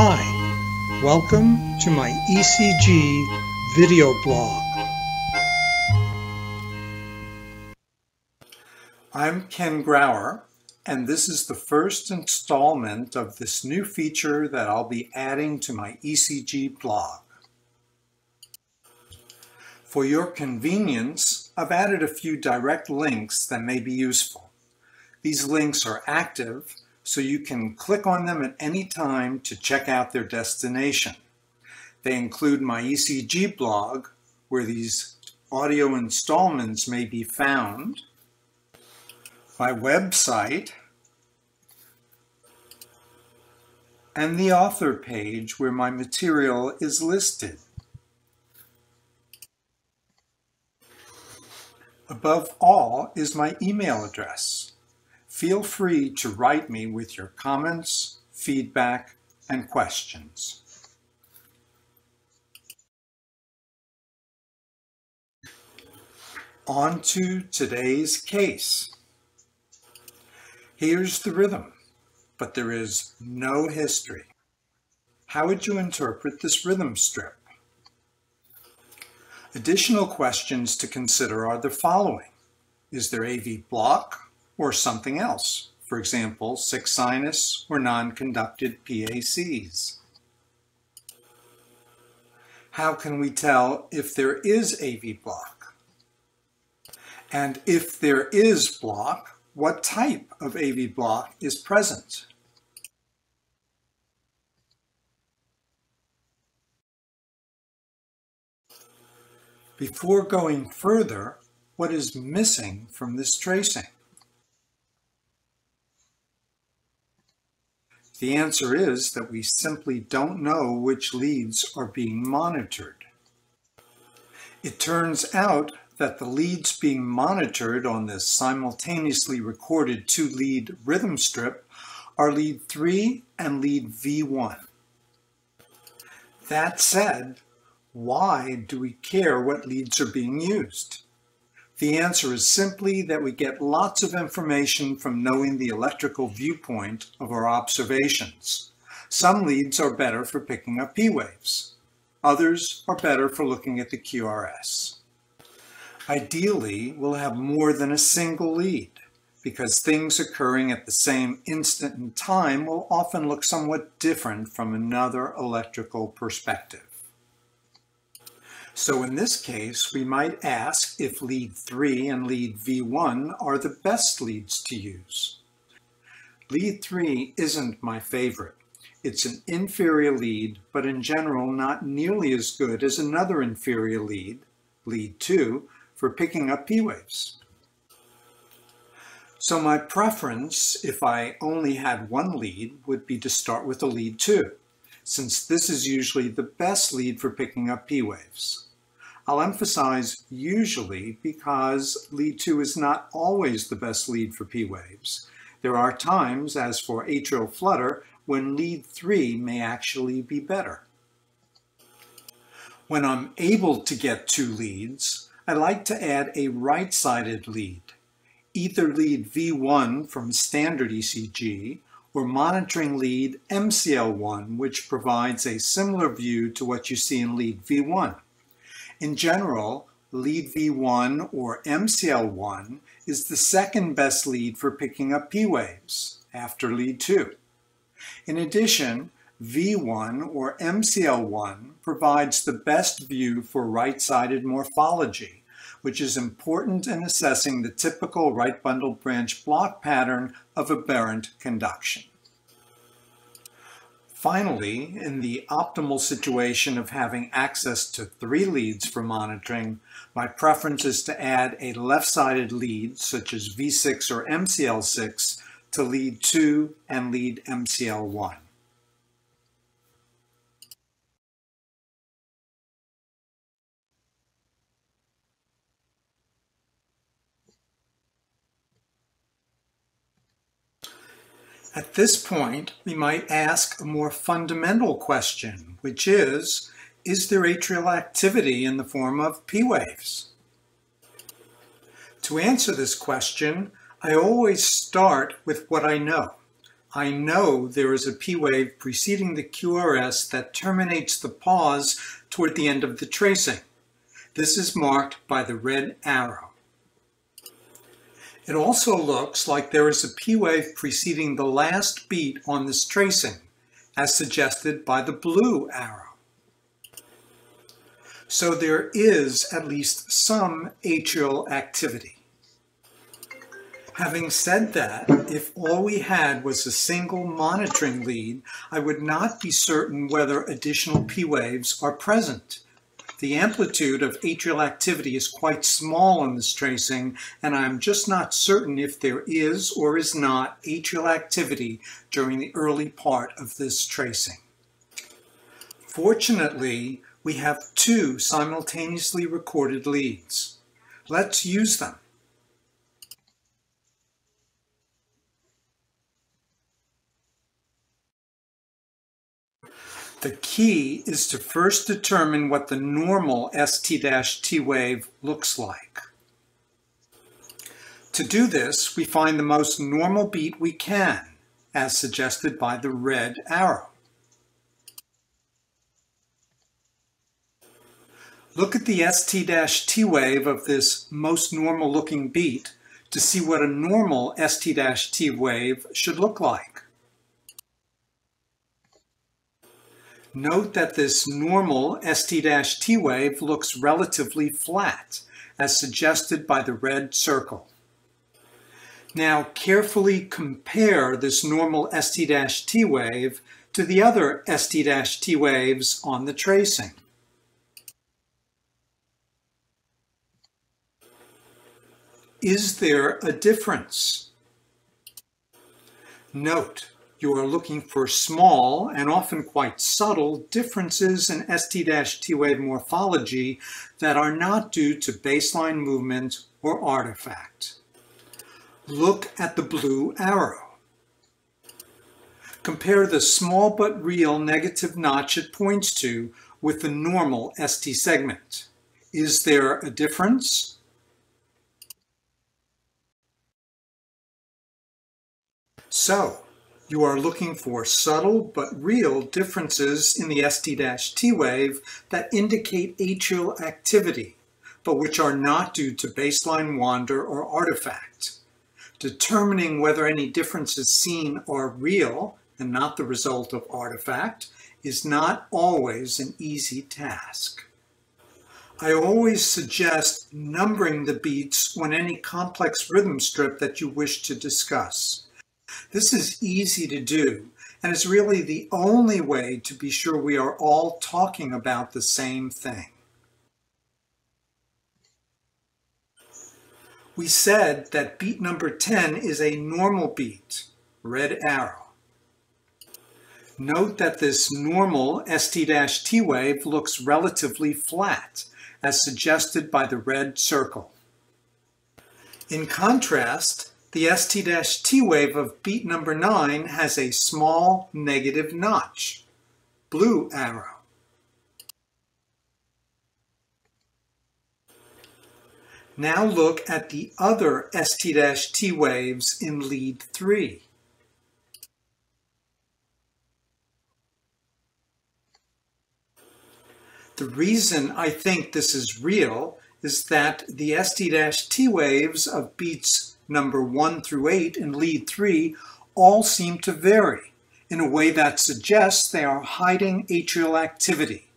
Hi, welcome to my ECG video blog. I'm Ken Grauer, and this is the first installment of this new feature that I'll be adding to my ECG blog. For your convenience, I've added a few direct links that may be useful. These links are active, so you can click on them at any time to check out their destination. They include my ECG blog, where these audio installments may be found, my website, and the author page where my material is listed. Above all is my email address. Feel free to write me with your comments, feedback, and questions. On to today's case. Here's the rhythm, but there is no history. How would you interpret this rhythm strip? Additional questions to consider are the following. Is there AV block or something else? For example, sick sinus or non-conducted PACs. How can we tell if there is AV block? And if there is block, what type of AV block is present? Before going further, what is missing from this tracing? The answer is that we simply don't know which leads are being monitored. It turns out that the leads being monitored on this simultaneously recorded two-lead rhythm strip are lead 3 and lead V1. That said, why do we care what leads are being used? The answer is simply that we get lots of information from knowing the electrical viewpoint of our observations. Some leads are better for picking up P waves. Others are better for looking at the QRS. Ideally, we'll have more than a single lead because things occurring at the same instant in time will often look somewhat different from another electrical perspective. So in this case, we might ask if lead 3 and lead V1 are the best leads to use. Lead 3 isn't my favorite. It's an inferior lead, but in general not nearly as good as another inferior lead, lead 2, for picking up P waves. So my preference, if I only had one lead, would be to start with a lead 2, since this is usually the best lead for picking up P waves. I'll emphasize usually because lead 2 is not always the best lead for P waves. There are times, as for atrial flutter, when lead 3 may actually be better. When I'm able to get two leads, I like to add a right-sided lead, either lead V1 from standard ECG or monitoring lead MCL1, which provides a similar view to what you see in lead V1. In general, lead V1 or MCL1 is the second best lead for picking up P waves after lead 2. In addition, V1 or MCL1 provides the best view for right-sided morphology, which is important in assessing the typical right bundle branch block pattern of aberrant conduction. Finally, in the optimal situation of having access to three leads for monitoring, my preference is to add a left-sided lead, such as V6 or MCL6, to lead 2 and lead MCL1. At this point, we might ask a more fundamental question, which is, is there atrial activity in the form of P waves? To answer this question, I always start with what I know, I know there is a P wave preceding the QRS that terminates the pause toward the end of the tracing. This is marked by the red arrow. It also looks like there is a P wave preceding the last beat on this tracing, as suggested by the blue arrow. So there is at least some atrial activity. Having said that, if all we had was a single monitoring lead, I would not be certain whether additional P waves are present. The amplitude of atrial activity is quite small in this tracing, and I'm just not certain if there is or is not atrial activity during the early part of this tracing. Fortunately, we have two simultaneously recorded leads. Let's use them. The key is to first determine what the normal ST-T wave looks like. To do this, we find the most normal beat we can, as suggested by the red arrow. Look at the ST-T wave of this most normal looking beat to see what a normal ST-T wave should look like. Note that this normal ST-T wave looks relatively flat, as suggested by the red circle. Now carefully compare this normal ST-T wave to the other ST-T waves on the tracing. Is there a difference? Note you are looking for small and often quite subtle differences in ST-T wave morphology that are not due to baseline movement or artifact. Look at the blue arrow. Compare the small but real negative notch it points to with the normal ST segment. Is there a difference? So, you are looking for subtle but real differences in the ST-T wave that indicate atrial activity, but which are not due to baseline wander or artifact. Determining whether any differences seen are real and not the result of artifact is not always an easy task. I always suggest numbering the beats on any complex rhythm strip that you wish to discuss. This is easy to do, and is really the only way to be sure we are all talking about the same thing. We said that beat number 10 is a normal beat, red arrow. Note that this normal ST-T wave looks relatively flat, as suggested by the red circle. In contrast, the ST-T wave of beat number 9 has a small negative notch, blue arrow. Now look at the other ST-T waves in lead 3. The reason I think this is real is that the ST-T waves of beats number 1 through 8 and lead 3 all seem to vary in a way that suggests they are hiding atrial activity,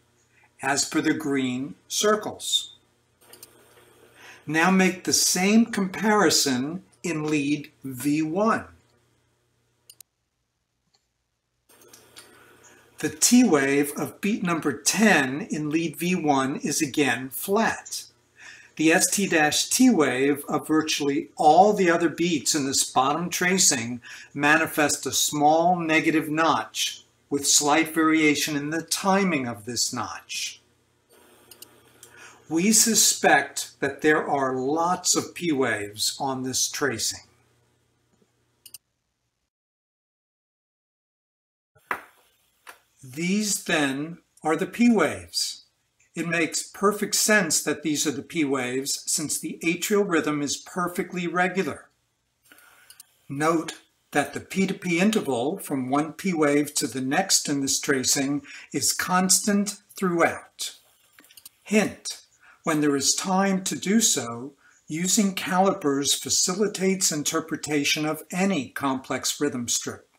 as per the green circles. Now make the same comparison in lead V1. The T wave of beat number 10 in lead V1 is again flat the ST-T wave of virtually all the other beats in this bottom tracing manifest a small negative notch with slight variation in the timing of this notch. We suspect that there are lots of P waves on this tracing. These then are the P waves. It makes perfect sense that these are the P waves since the atrial rhythm is perfectly regular. Note that the P to P interval from one P wave to the next in this tracing is constant throughout. Hint, when there is time to do so, using calipers facilitates interpretation of any complex rhythm strip.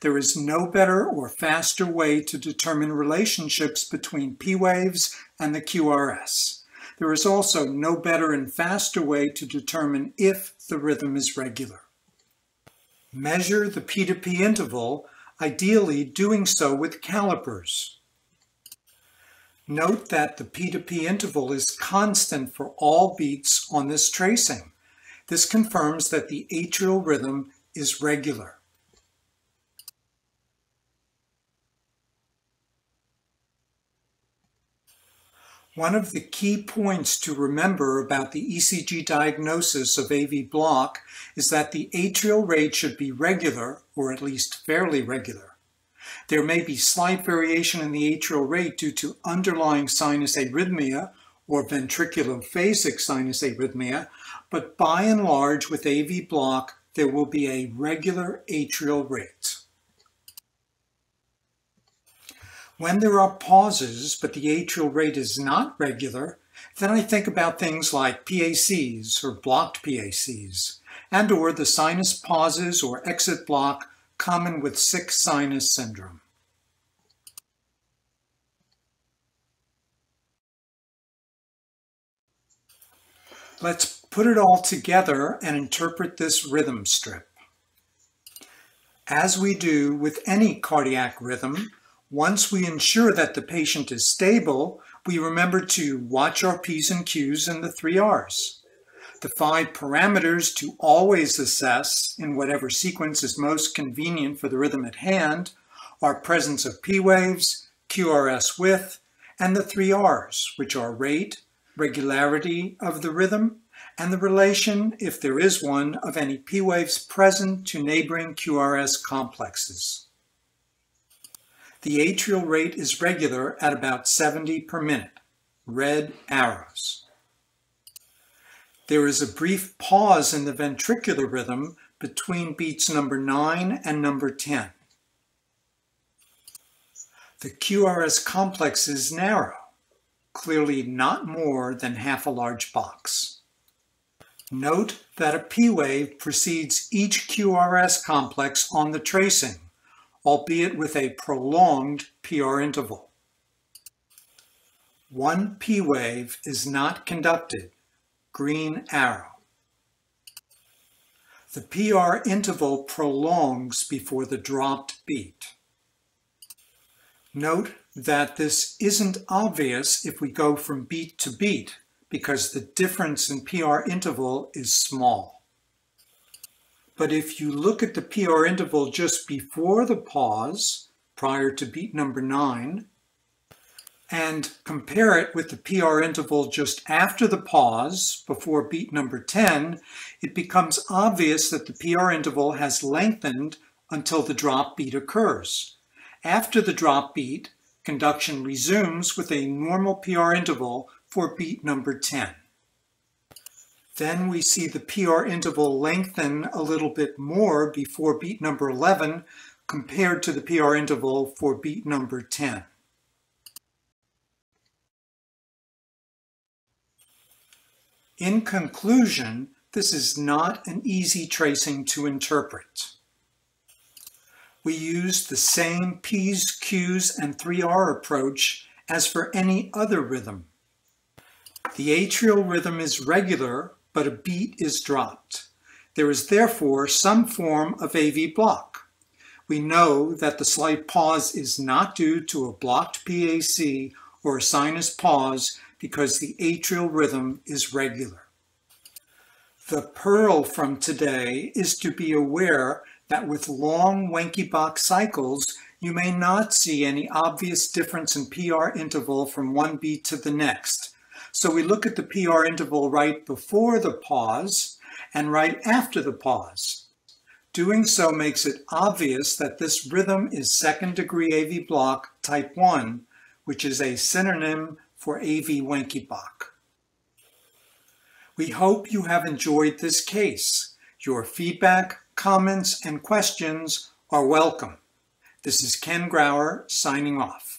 There is no better or faster way to determine relationships between P waves and the QRS. There is also no better and faster way to determine if the rhythm is regular. Measure the P to P interval, ideally doing so with calipers. Note that the P to P interval is constant for all beats on this tracing. This confirms that the atrial rhythm is regular. One of the key points to remember about the ECG diagnosis of AV block is that the atrial rate should be regular, or at least fairly regular. There may be slight variation in the atrial rate due to underlying sinus arrhythmia or ventriculophasic sinus arrhythmia, but by and large with AV block, there will be a regular atrial rate. When there are pauses, but the atrial rate is not regular, then I think about things like PACs or blocked PACs, and or the sinus pauses or exit block common with sick sinus syndrome. Let's put it all together and interpret this rhythm strip. As we do with any cardiac rhythm, once we ensure that the patient is stable, we remember to watch our P's and Q's and the three R's. The five parameters to always assess in whatever sequence is most convenient for the rhythm at hand are presence of P waves, QRS width, and the three R's, which are rate, regularity of the rhythm, and the relation, if there is one, of any P waves present to neighboring QRS complexes. The atrial rate is regular at about 70 per minute, red arrows. There is a brief pause in the ventricular rhythm between beats number 9 and number 10. The QRS complex is narrow, clearly not more than half a large box. Note that a P wave precedes each QRS complex on the tracing, albeit with a prolonged PR interval. One P wave is not conducted, green arrow. The PR interval prolongs before the dropped beat. Note that this isn't obvious if we go from beat to beat because the difference in PR interval is small. But if you look at the PR interval just before the pause, prior to beat number nine, and compare it with the PR interval just after the pause, before beat number 10, it becomes obvious that the PR interval has lengthened until the drop beat occurs. After the drop beat, conduction resumes with a normal PR interval for beat number 10. Then we see the PR interval lengthen a little bit more before beat number 11 compared to the PR interval for beat number 10. In conclusion, this is not an easy tracing to interpret. We use the same P's, Q's, and 3R approach as for any other rhythm. The atrial rhythm is regular but a beat is dropped. There is therefore some form of AV block. We know that the slight pause is not due to a blocked PAC or a sinus pause because the atrial rhythm is regular. The pearl from today is to be aware that with long Wenckebach cycles, you may not see any obvious difference in PR interval from one beat to the next. So we look at the PR interval right before the pause and right after the pause. Doing so makes it obvious that this rhythm is second degree AV block type 1, which is a synonym for AV Wenckebach. We hope you have enjoyed this case. Your feedback, comments, and questions are welcome. This is Ken Grauer signing off.